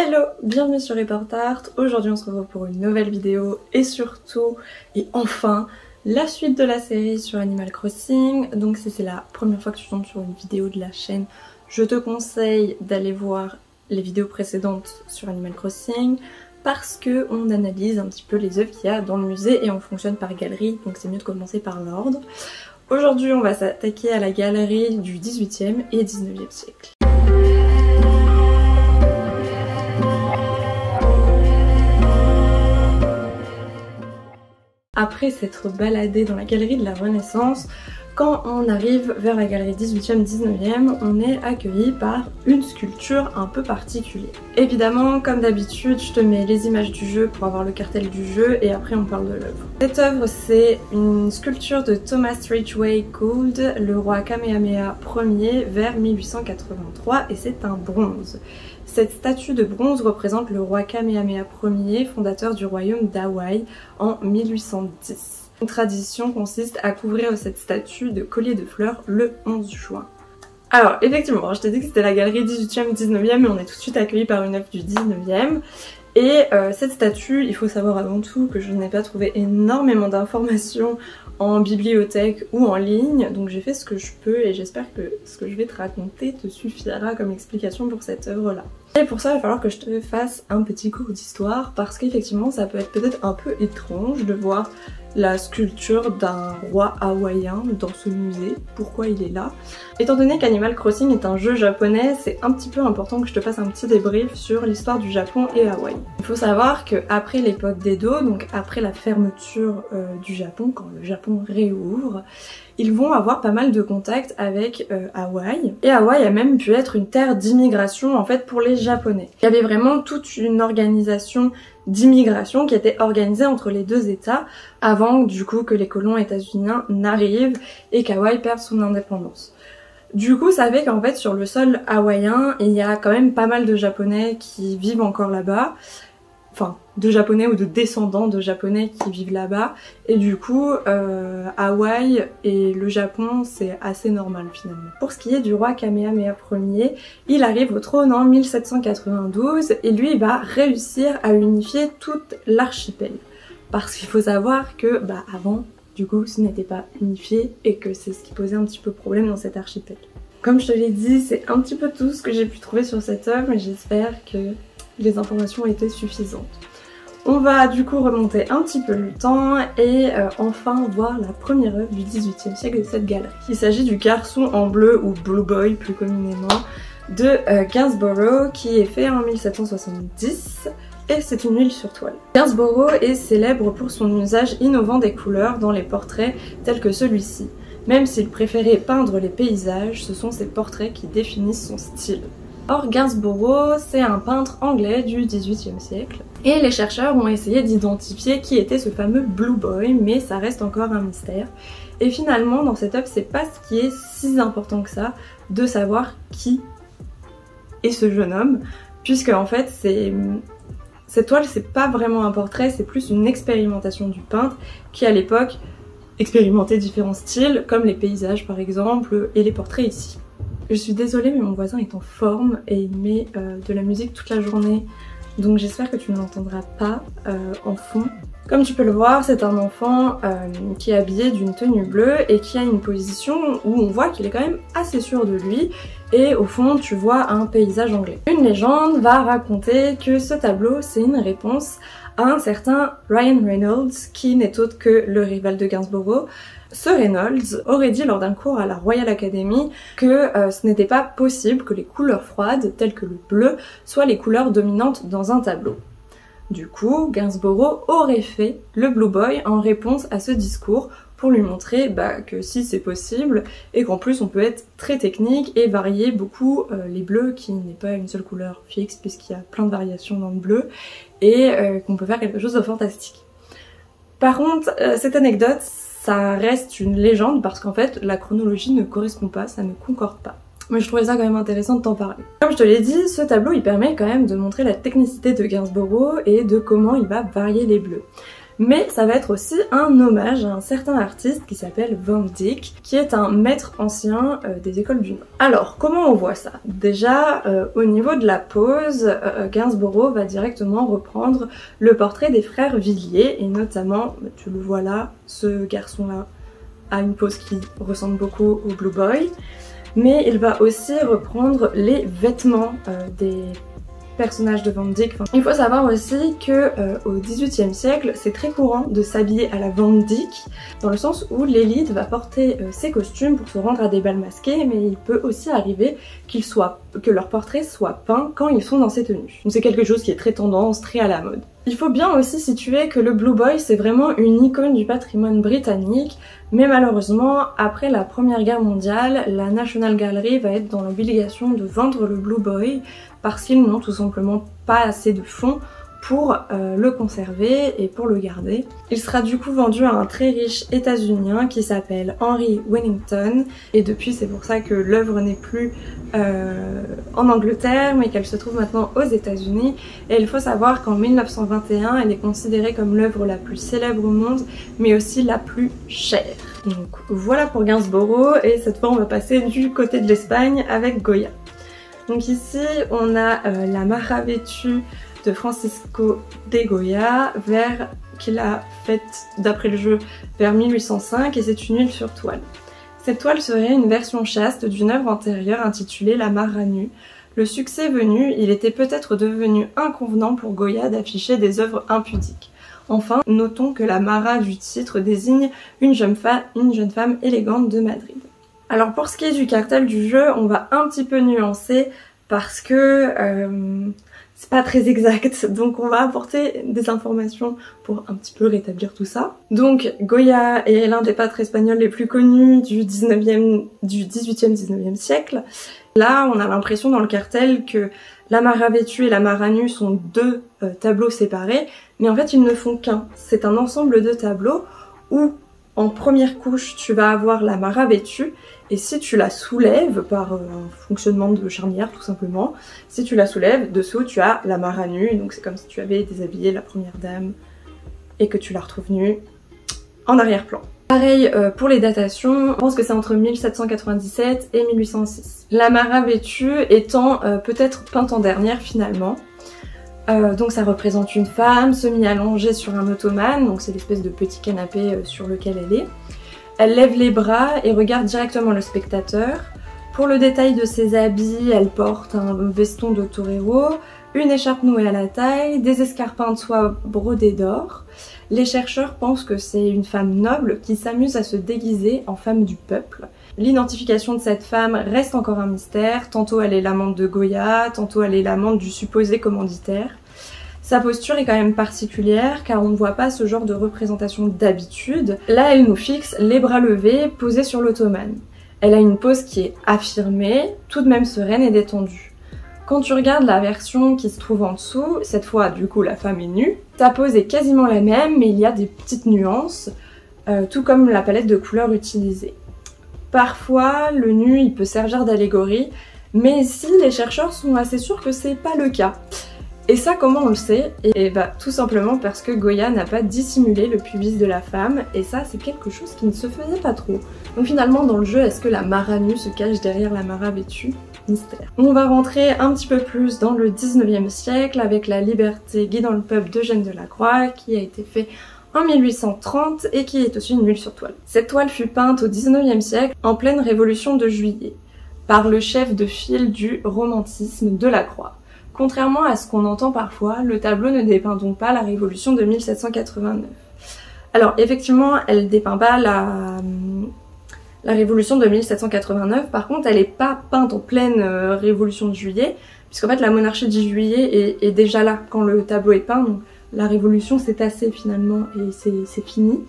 Hello, bienvenue sur Report Art. Aujourd'hui on se retrouve pour une nouvelle vidéo et surtout, et enfin, la suite de la série sur Animal Crossing. Donc si c'est la première fois que tu tombes sur une vidéo de la chaîne, je te conseille d'aller voir les vidéos précédentes sur Animal Crossing parce que on analyse un petit peu les œuvres qu'il y a dans le musée et on fonctionne par galerie, donc c'est mieux de commencer par l'ordre. Aujourd'hui on va s'attaquer à la galerie du 18e et 19e siècle. Après s'être baladé dans la galerie de la Renaissance, quand on arrive vers la galerie 18e, 19e, on est accueilli par une sculpture un peu particulière. Évidemment, comme d'habitude, je te mets les images du jeu pour avoir le cartel du jeu et après on parle de l'œuvre. Cette œuvre, c'est une sculpture de Thomas Ridgway Gould, le roi Kamehameha Ier vers 1883 et c'est un bronze. Cette statue de bronze représente le roi Kamehameha Ier, fondateur du royaume d'Hawaï en 1810. Une tradition consiste à couvrir cette statue de colliers de fleurs le 11 juin. Alors effectivement, je t'ai dit que c'était la galerie 18e, 19e, mais on est tout de suite accueilli par une œuvre du 19e. Et euh, cette statue, il faut savoir avant tout que je n'ai pas trouvé énormément d'informations en bibliothèque ou en ligne, donc j'ai fait ce que je peux et j'espère que ce que je vais te raconter te suffira comme explication pour cette œuvre là. Et pour ça il va falloir que je te fasse un petit cours d'histoire parce qu'effectivement ça peut être peut-être un peu étrange de voir la sculpture d'un roi hawaïen dans ce musée, pourquoi il est là? Étant donné qu'Animal Crossing est un jeu japonais, c'est un petit peu important que je te fasse un petit débrief sur l'histoire du Japon et Hawaï. Il faut savoir qu'après l'époque d'Edo, donc après la fermeture euh, du Japon, quand le Japon réouvre, ils vont avoir pas mal de contacts avec euh, Hawaï. Et Hawaï a même pu être une terre d'immigration en fait pour les Japonais. Il y avait vraiment toute une organisation d'immigration qui était organisée entre les deux États avant du coup que les colons états-uniens n'arrivent et qu'Hawaï perde son indépendance. Du coup, ça fait qu'en fait sur le sol hawaïen, il y a quand même pas mal de Japonais qui vivent encore là-bas de japonais ou de descendants de japonais qui vivent là-bas et du coup euh, Hawaï et le Japon c'est assez normal finalement. Pour ce qui est du roi Kamehameha Ier, il arrive au trône en 1792 et lui va réussir à unifier toute l'archipel parce qu'il faut savoir que bah avant du coup ce n'était pas unifié et que c'est ce qui posait un petit peu problème dans cet archipel. Comme je te l'ai dit, c'est un petit peu tout ce que j'ai pu trouver sur cette œuvre et j'espère que les informations étaient suffisantes. On va du coup remonter un petit peu le temps et euh, enfin voir la première œuvre du 18e siècle de cette galerie. Il s'agit du garçon en bleu ou Blue Boy plus communément de euh, Gainsborough qui est fait en 1770 et c'est une huile sur toile. Gainsborough est célèbre pour son usage innovant des couleurs dans les portraits tels que celui-ci. Même s'il préférait peindre les paysages, ce sont ses portraits qui définissent son style. Or, Gainsborough, c'est un peintre anglais du XVIIIe siècle. Et les chercheurs ont essayé d'identifier qui était ce fameux Blue Boy, mais ça reste encore un mystère. Et finalement, dans cette œuvre, c'est pas ce qui est si important que ça, de savoir qui est ce jeune homme, puisque en fait, c'est... Cette toile, c'est pas vraiment un portrait, c'est plus une expérimentation du peintre qui, à l'époque, expérimentait différents styles, comme les paysages par exemple, et les portraits ici. Je suis désolée mais mon voisin est en forme et il met euh, de la musique toute la journée donc j'espère que tu ne l'entendras pas euh, en fond. Comme tu peux le voir, c'est un enfant euh, qui est habillé d'une tenue bleue et qui a une position où on voit qu'il est quand même assez sûr de lui et au fond tu vois un paysage anglais. Une légende va raconter que ce tableau c'est une réponse à un certain Ryan Reynolds qui n'est autre que le rival de Gainsborough ce Reynolds aurait dit lors d'un cours à la Royal Academy que euh, ce n'était pas possible que les couleurs froides, telles que le bleu, soient les couleurs dominantes dans un tableau. Du coup, Gainsborough aurait fait le Blue Boy en réponse à ce discours pour lui montrer bah, que si c'est possible et qu'en plus on peut être très technique et varier beaucoup euh, les bleus qui n'est pas une seule couleur fixe puisqu'il y a plein de variations dans le bleu et euh, qu'on peut faire quelque chose de fantastique. Par contre, cette anecdote, ça reste une légende parce qu'en fait la chronologie ne correspond pas, ça ne concorde pas. Mais je trouvais ça quand même intéressant de t'en parler. Comme je te l'ai dit, ce tableau il permet quand même de montrer la technicité de Gainsborough et de comment il va varier les bleus. Mais ça va être aussi un hommage à un certain artiste qui s'appelle Van Dyck, qui est un maître ancien euh, des écoles du Nord. Alors, comment on voit ça? Déjà, euh, au niveau de la pose, euh, Gainsborough va directement reprendre le portrait des frères Villiers, et notamment, tu le vois là, ce garçon-là a une pose qui ressemble beaucoup au Blue Boy, mais il va aussi reprendre les vêtements des personnage de Van Dyck. il faut savoir aussi que euh, au XVIIIe siècle, c'est très courant de s'habiller à la Van Dyck, dans le sens où l'élite va porter euh, ses costumes pour se rendre à des balles masquées, mais il peut aussi arriver soient, que leurs portraits soient peints quand ils sont dans ces tenues. Donc c'est quelque chose qui est très tendance, très à la mode. Il faut bien aussi situer que le Blue Boy c'est vraiment une icône du patrimoine britannique, mais malheureusement après la première guerre mondiale, la National Gallery va être dans l'obligation de vendre le Blue Boy parce qu'ils n'ont tout simplement pas assez de fonds pour euh, le conserver et pour le garder. Il sera du coup vendu à un très riche états-unien qui s'appelle Henry Wellington et depuis c'est pour ça que l'œuvre n'est plus euh, en Angleterre mais qu'elle se trouve maintenant aux États-Unis et il faut savoir qu'en 1921 elle est considérée comme l'œuvre la plus célèbre au monde mais aussi la plus chère. Donc voilà pour Gainsborough et cette fois on va passer du côté de l'Espagne avec Goya. Donc ici, on a euh, la Mara vêtue de Francisco de Goya, vers qu'il a faite d'après le jeu vers 1805 et c'est une huile sur toile. Cette toile serait une version chaste d'une œuvre antérieure intitulée La Mara nue. Le succès venu, il était peut-être devenu inconvenant pour Goya d'afficher des œuvres impudiques. Enfin, notons que la Mara du titre désigne une jeune, une jeune femme élégante de Madrid. Alors pour ce qui est du cartel du jeu, on va un petit peu nuancer parce que euh, c'est pas très exact, donc on va apporter des informations pour un petit peu rétablir tout ça. Donc Goya est l'un des pâtres espagnols les plus connus du 19e, du 18e 19e siècle. Là, on a l'impression dans le cartel que la Mara vêtue et la Mara nue sont deux euh, tableaux séparés, mais en fait ils ne font qu'un. C'est un ensemble de tableaux où en première couche, tu vas avoir la mara vêtue, et si tu la soulèves par euh, un fonctionnement de charnière tout simplement, si tu la soulèves, dessous tu as la mara nue, donc c'est comme si tu avais déshabillé la première dame et que tu la retrouves nue en arrière-plan. Pareil euh, pour les datations, je pense que c'est entre 1797 et 1806. La mara vêtue étant euh, peut-être peinte en dernière finalement, euh, donc ça représente une femme semi-allongée sur un ottomane, donc c'est l'espèce de petit canapé euh, sur lequel elle est. Elle lève les bras et regarde directement le spectateur. Pour le détail de ses habits, elle porte un veston de torero, une écharpe nouée à la taille, des escarpins de soie brodés d'or. Les chercheurs pensent que c'est une femme noble qui s'amuse à se déguiser en femme du peuple. L'identification de cette femme reste encore un mystère, tantôt elle est l'amante de Goya, tantôt elle est l'amante du supposé commanditaire. Sa posture est quand même particulière car on ne voit pas ce genre de représentation d'habitude. Là elle nous fixe les bras levés posés sur l'ottomane. Elle a une pose qui est affirmée, tout de même sereine et détendue. Quand tu regardes la version qui se trouve en dessous, cette fois du coup la femme est nue, sa pose est quasiment la même mais il y a des petites nuances, euh, tout comme la palette de couleurs utilisée. Parfois, le nu, il peut servir d'allégorie, mais ici, les chercheurs sont assez sûrs que c'est pas le cas. Et ça, comment on le sait? Et bah, tout simplement parce que Goya n'a pas dissimulé le pubis de la femme, et ça, c'est quelque chose qui ne se faisait pas trop. Donc finalement, dans le jeu, est-ce que la Mara nue se cache derrière la Mara vêtue? Mystère. On va rentrer un petit peu plus dans le 19e siècle avec la liberté guidant le peuple d'Eugène Delacroix, qui a été fait en 1830 et qui est aussi une huile sur toile. Cette toile fut peinte au 19e siècle en pleine révolution de juillet par le chef de file du romantisme de la Croix. Contrairement à ce qu'on entend parfois, le tableau ne dépeint donc pas la révolution de 1789. Alors effectivement, elle dépeint pas la, la révolution de 1789, par contre elle est pas peinte en pleine euh, révolution de juillet, puisqu'en fait la monarchie de juillet est, déjà là quand le tableau est peint, la révolution s'est tassée finalement et c'est fini.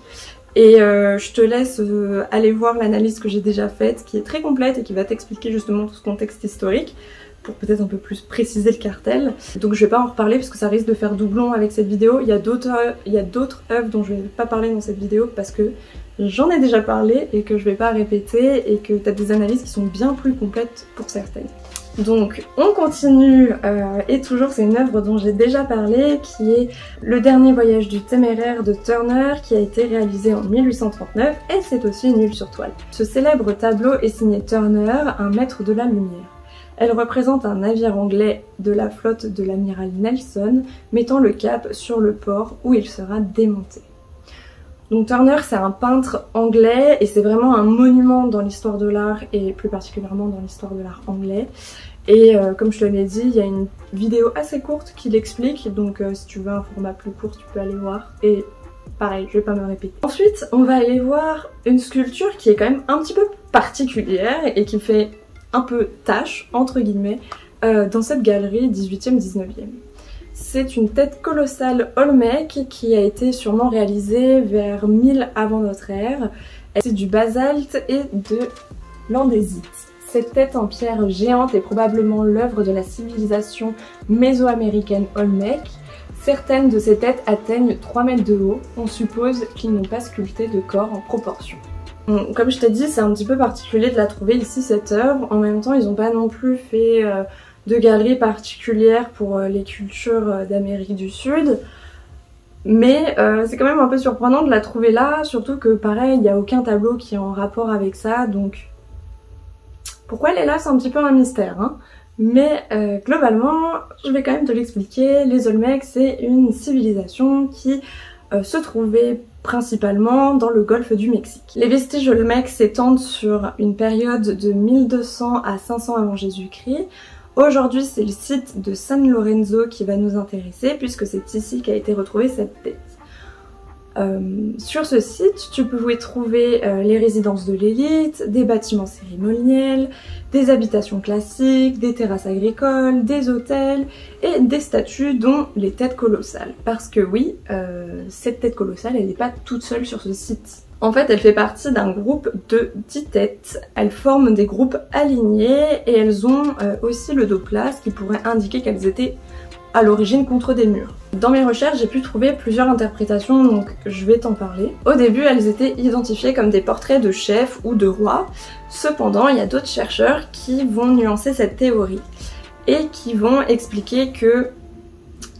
Et euh, je te laisse euh, aller voir l'analyse que j'ai déjà faite, qui est très complète et qui va t'expliquer justement tout ce contexte historique pour peut-être un peu plus préciser le cartel. Donc je vais pas en reparler parce que ça risque de faire doublon avec cette vidéo. Il y a d'autres il y a d'autres œuvres dont je vais pas parler dans cette vidéo parce que j'en ai déjà parlé et que je vais pas répéter et que tu as des analyses qui sont bien plus complètes pour certaines. Donc on continue euh, et toujours c'est une œuvre dont j'ai déjà parlé qui est Le dernier voyage du téméraire de Turner qui a été réalisé en 1839 et c'est aussi une huile sur toile. Ce célèbre tableau est signé Turner, un maître de la lumière. Elle représente un navire anglais de la flotte de l'amiral Nelson mettant le cap sur le port où il sera démonté. Donc Turner c'est un peintre anglais et c'est vraiment un monument dans l'histoire de l'art et plus particulièrement dans l'histoire de l'art anglais. Et euh, comme je te l'ai dit, il y a une vidéo assez courte qui l'explique, donc euh, si tu veux un format plus court, tu peux aller voir. Et pareil, je vais pas me répéter. Ensuite, on va aller voir une sculpture qui est quand même un petit peu particulière et qui fait un peu tâche, entre guillemets, euh, dans cette galerie 18e-19e. C'est une tête colossale Olmec qui a été sûrement réalisée vers 1000 avant notre ère. C'est du basalte et de l'andésite. Cette tête en pierre géante est probablement l'œuvre de la civilisation mésoaméricaine Olmec. Certaines de ces têtes atteignent 3 mètres de haut. On suppose qu'ils n'ont pas sculpté de corps en proportion. comme je t'ai dit, c'est un petit peu particulier de la trouver ici cette œuvre. En même temps, ils n'ont pas non plus fait euh, de galeries particulières pour euh, les cultures euh, d'Amérique du Sud. Mais c'est quand même un peu surprenant de la trouver là, surtout que pareil, il n'y a aucun tableau qui est en rapport avec ça, donc pourquoi elle est là, c'est un petit peu un mystère. Hein. Mais euh, globalement, je vais quand même te l'expliquer. Les Olmecs, c'est une civilisation qui euh, se trouvait principalement dans le golfe du Mexique. Les vestiges Olmecs s'étendent sur une période de 1200 à 500 avant Jésus-Christ. Aujourd'hui, c'est le site de San Lorenzo qui va nous intéresser puisque c'est ici qu'a été retrouvée cette tête. Euh, sur ce site, tu pouvais trouver euh, les résidences de l'élite, des bâtiments cérémoniels, des habitations classiques, des terrasses agricoles, des hôtels et des statues dont les têtes colossales. Parce que oui, euh, cette tête colossale, elle n'est pas toute seule sur ce site. En fait, elle fait partie d'un groupe de 10 têtes. Elles forment des groupes alignés et elles ont aussi le dos plat, ce qui pourrait indiquer qu'elles étaient à l'origine contre des murs. Dans mes recherches, j'ai pu trouver plusieurs interprétations, donc je vais t'en parler. Au début, elles étaient identifiées comme des portraits de chefs ou de rois. Cependant, il y a d'autres chercheurs qui vont nuancer cette théorie et qui vont expliquer que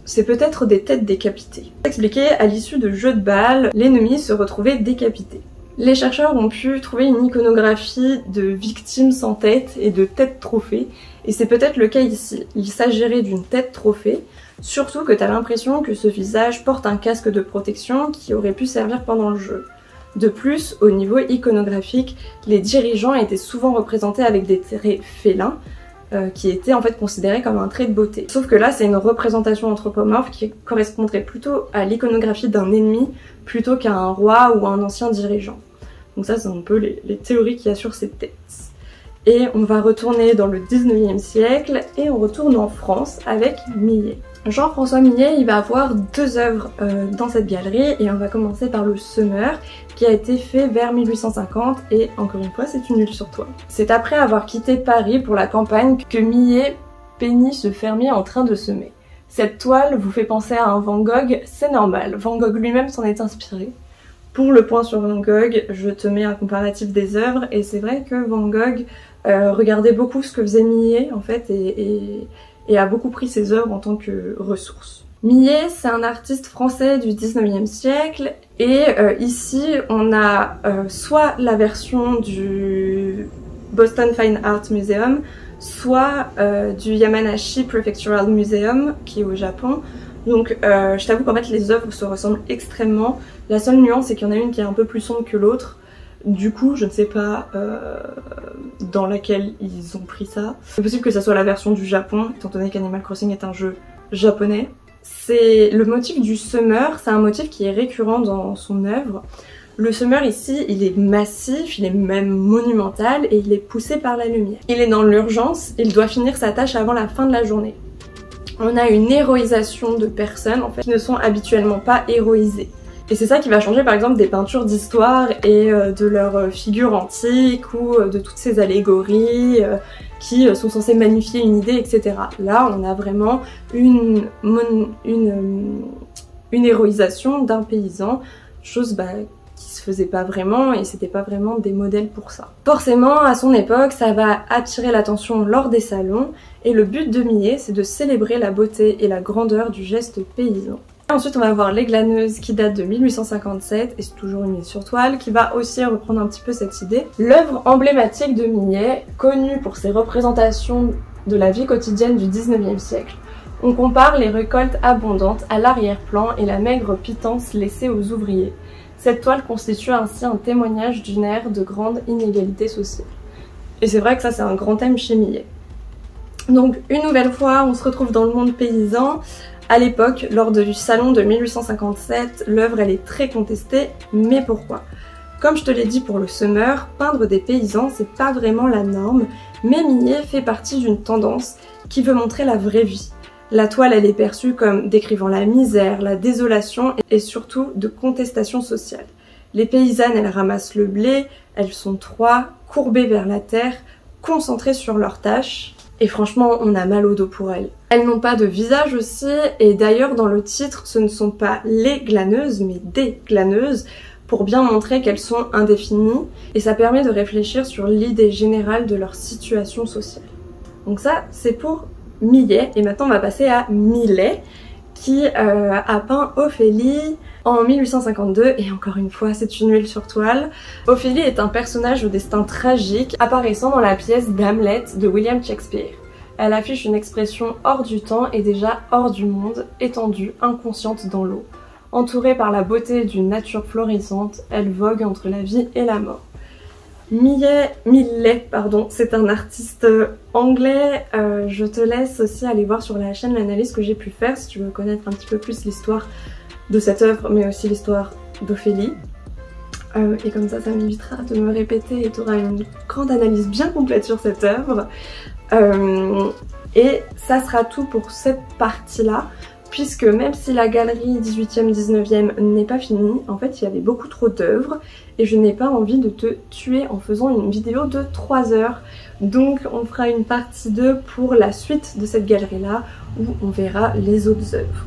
c'est peut-être des têtes décapitées. Expliquer à l'issue de jeux de balles, l'ennemi se retrouvait décapité. Les chercheurs ont pu trouver une iconographie de victimes sans tête et de têtes trophées, et c'est peut-être le cas ici. Il s'agirait d'une tête trophée, surtout que t'as l'impression que ce visage porte un casque de protection qui aurait pu servir pendant le jeu. De plus, au niveau iconographique, les dirigeants étaient souvent représentés avec des traits félins, euh, qui étaient en fait considérés comme un trait de beauté. Sauf que là, c'est une représentation anthropomorphe qui correspondrait plutôt à l'iconographie d'un ennemi plutôt qu'à un roi ou un ancien dirigeant. Donc ça, c'est un peu les, théories qu'il y a sur ces têtes. Et on va retourner dans le 19e siècle et on retourne en France avec Millet. Jean-François Millet, il va avoir deux œuvres euh, dans cette galerie et on va commencer par le Semeur qui a été fait vers 1850 et encore une fois c'est une huile sur toile. C'est après avoir quitté Paris pour la campagne que Millet peignit ce fermier en train de semer. Cette toile vous fait penser à un Van Gogh, c'est normal, Van Gogh lui-même s'en est inspiré. Pour le point sur Van Gogh, je te mets un comparatif des œuvres et c'est vrai que Van Gogh euh, regardait beaucoup ce que faisait Millet en fait et, a beaucoup pris ses œuvres en tant que ressource. Millet, c'est un artiste français du 19e siècle et euh, ici on a euh, soit la version du Boston Fine Art Museum, soit du Yamanashi Prefectural Museum qui est au Japon. Donc je t'avoue qu'en fait les œuvres se ressemblent extrêmement. La seule nuance c'est qu'il y en a une qui est un peu plus sombre que l'autre. Du coup, je ne sais pas euh, dans laquelle ils ont pris ça. C'est possible que ça soit la version du Japon, étant donné qu'Animal Crossing est un jeu japonais. C'est le motif du summer, c'est un motif qui est récurrent dans son œuvre. Le summer ici, il est massif, il est même monumental et il est poussé par la lumière. Il est dans l'urgence, il doit finir sa tâche avant la fin de la journée. On a une héroïsation de personnes en fait qui ne sont habituellement pas héroïsées. Et c'est ça qui va changer par exemple des peintures d'histoire et euh, de leurs euh, figures antiques ou euh, de toutes ces allégories qui sont censées magnifier une idée, etc. Là, on a vraiment une, une, une héroïsation d'un paysan, chose bah, qui se faisait pas vraiment et c'était pas vraiment des modèles pour ça. Forcément, à son époque, ça va attirer l'attention lors des salons et le but de Millet, c'est de célébrer la beauté et la grandeur du geste paysan. Ensuite, on va voir Les Glaneuses qui date de 1857 et c'est toujours une mise sur toile qui va aussi reprendre un petit peu cette idée. L'œuvre emblématique de Millet, connue pour ses représentations de la vie quotidienne du 19e siècle. On compare les récoltes abondantes à l'arrière-plan et la maigre pitance laissée aux ouvriers. Cette toile constitue ainsi un témoignage d'une ère de grande inégalité sociale. Et c'est vrai que ça c'est un grand thème chez Millet. Donc une nouvelle fois, on se retrouve dans le monde paysan. À l'époque, lors du salon de 1857, l'œuvre elle est très contestée, mais pourquoi? Comme je te l'ai dit pour le semeur, peindre des paysans c'est pas vraiment la norme, mais Millet fait partie d'une tendance qui veut montrer la vraie vie. La toile elle est perçue comme décrivant la misère, la désolation et surtout de contestation sociale. Les paysannes elles ramassent le blé, elles sont trois, courbées vers la terre, concentrées sur leurs tâches, et franchement, on a mal au dos pour elles. Elles n'ont pas de visage aussi, et d'ailleurs dans le titre, ce ne sont pas les glaneuses, mais des glaneuses, pour bien montrer qu'elles sont indéfinies, et ça permet de réfléchir sur l'idée générale de leur situation sociale. Donc ça, c'est pour Millet, et maintenant on va passer à Millet, qui euh, a peint Ophélie en 1852 et encore une fois c'est une huile sur toile. Ophélie est un personnage au destin tragique apparaissant dans la pièce d'Hamlet de William Shakespeare. Elle affiche une expression hors du temps et déjà hors du monde, étendue, inconsciente dans l'eau. Entourée par la beauté d'une nature florissante, elle vogue entre la vie et la mort. Millet, pardon, c'est un artiste anglais. Euh, je te laisse aussi aller voir sur la chaîne l'analyse que j'ai pu faire si tu veux connaître un petit peu plus l'histoire de cette œuvre, mais aussi l'histoire d'Ophélie. Euh, et comme ça, ça m'évitera de me répéter et tu auras une grande analyse bien complète sur cette œuvre. Euh, et ça sera tout pour cette partie-là puisque même si la galerie 18e, 19e n'est pas finie, en fait il y avait beaucoup trop d'œuvres et je n'ai pas envie de te tuer en faisant une vidéo de 3 heures. Donc on fera une partie 2 pour la suite de cette galerie là où on verra les autres œuvres.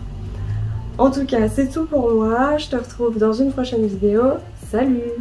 En tout cas c'est tout pour moi, je te retrouve dans une prochaine vidéo, salut